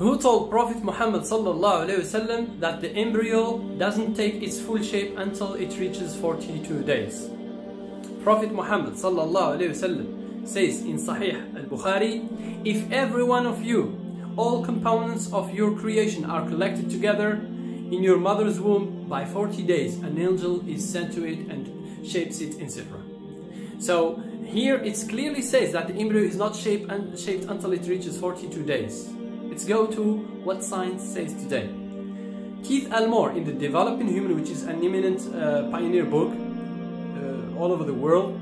Who told Prophet Muhammad wasallam that the embryo doesn't take its full shape until it reaches 42 days? Prophet Muhammad wasallam says in Sahih al-Bukhari, if every one of you, all components of your creation are collected together in your mother's womb by 40 days, an angel is sent to it and shapes it, etc. So here it clearly says that the embryo is not shaped, un shaped until it reaches 42 days. Let's go to what science says today. Keith L. Moore in The Developing Human, which is an eminent uh, pioneer book uh, all over the world,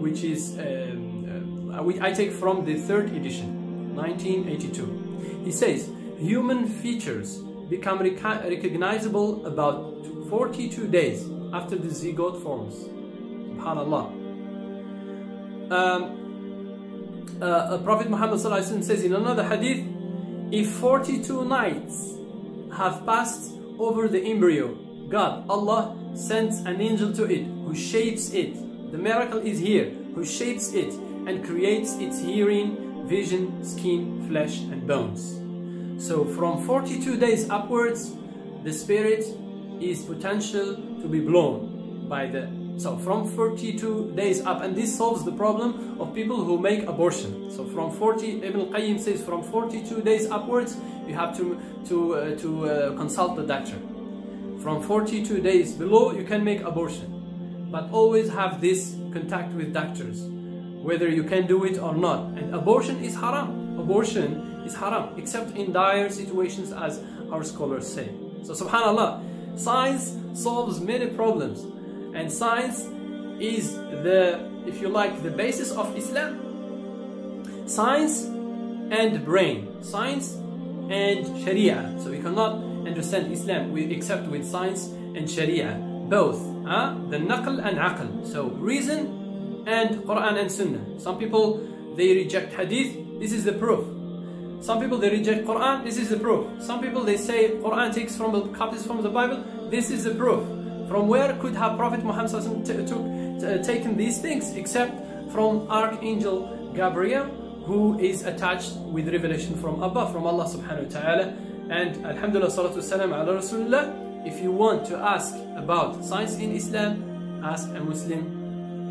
which is um, uh, I take from the third edition, 1982. He says human features become rec recognizable about 42 days after the zygote forms. Subhanallah. Um, uh, Prophet Muhammad says in another hadith, if 42 nights have passed over the embryo, God, Allah sends an angel to it who shapes it. The miracle is here, who shapes it and creates its hearing, vision, skin, flesh and bones. So from 42 days upwards, the spirit is potential to be blown by the so from 42 days up and this solves the problem of people who make abortion. So from 40 Ibn al-Qayyim says from 42 days upwards you have to to uh, to uh, consult the doctor. From 42 days below you can make abortion. But always have this contact with doctors whether you can do it or not. And abortion is haram. Abortion is haram except in dire situations as our scholars say. So subhanallah science solves many problems and science is the if you like the basis of Islam. Science and brain. Science and Sharia. So we cannot understand Islam with, except with science and Sharia. Both uh, the naql and aql. So reason and Quran and Sunnah. Some people they reject hadith this is the proof. Some people they reject Quran this is the proof. Some people they say Quran takes from the copies from the Bible this is the proof from where could have Prophet Muhammad took, uh, taken these things except from Archangel Gabriel who is attached with revelation from Abba from Allah subhanahu wa ta'ala. And Alhamdulillah salatu wasalam ala Rasulullah. If you want to ask about science in Islam, ask a Muslim.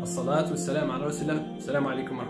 salatu wasalam ala Rasulullah. Alaikum